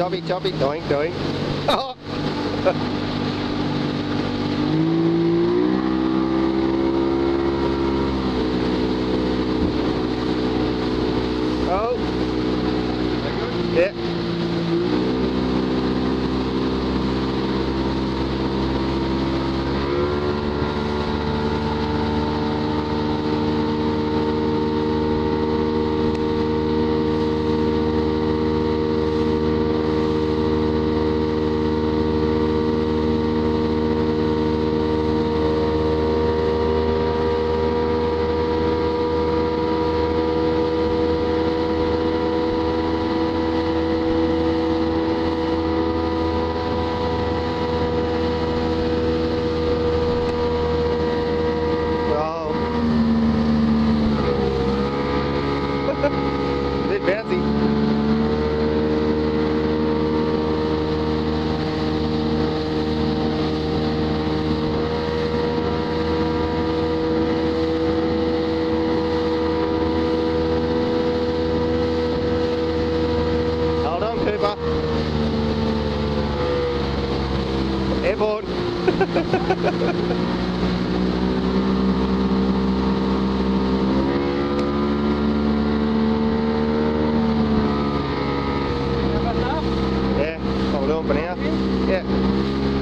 Choppy, choppy, doink, doink. Oh. On, Airborne. Yeah, hold on for now. Yeah.